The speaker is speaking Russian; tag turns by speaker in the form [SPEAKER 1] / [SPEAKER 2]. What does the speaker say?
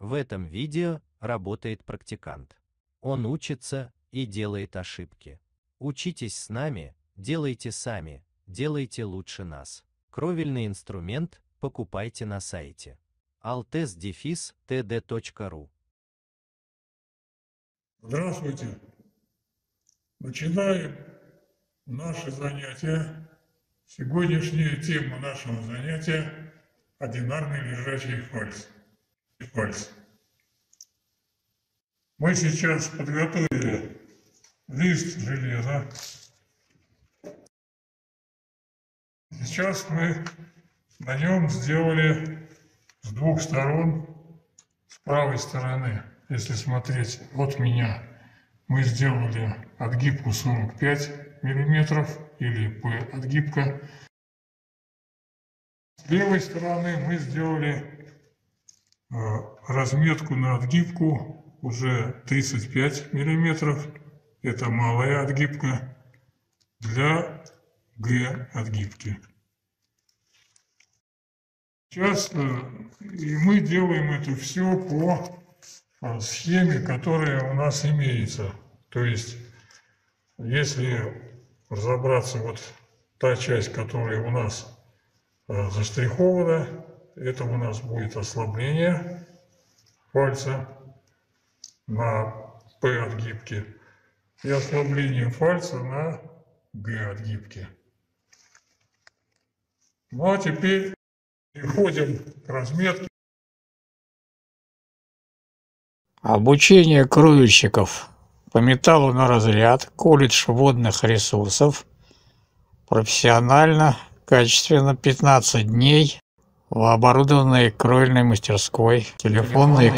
[SPEAKER 1] В этом видео работает практикант. Он учится и делает ошибки. Учитесь с нами, делайте сами, делайте лучше нас. Кровельный инструмент покупайте на сайте altes-td.ru
[SPEAKER 2] Здравствуйте! Начинаем наши занятия. Сегодняшняя тема нашего занятия – одинарный лежачий фальс. Фальс. Мы сейчас подготовили лист железа. Сейчас мы на нем сделали с двух сторон, с правой стороны, если смотреть от меня, мы сделали отгибку 45 миллиметров или P отгибка. С левой стороны мы сделали разметку на отгибку уже 35 миллиметров. Это малая отгибка для Г отгибки. Сейчас э, и мы делаем это все по э, схеме, которая у нас имеется. То есть, если разобраться вот та часть, которая у нас э, заштрихована, это у нас будет ослабление пальца на P отгибке и ослабление пальца на G отгибке. Ну а теперь Переходим к разметке.
[SPEAKER 3] Обучение кровельщиков по металлу на разряд, колледж водных ресурсов, профессионально, качественно 15 дней в оборудованной кровельной мастерской, телефон на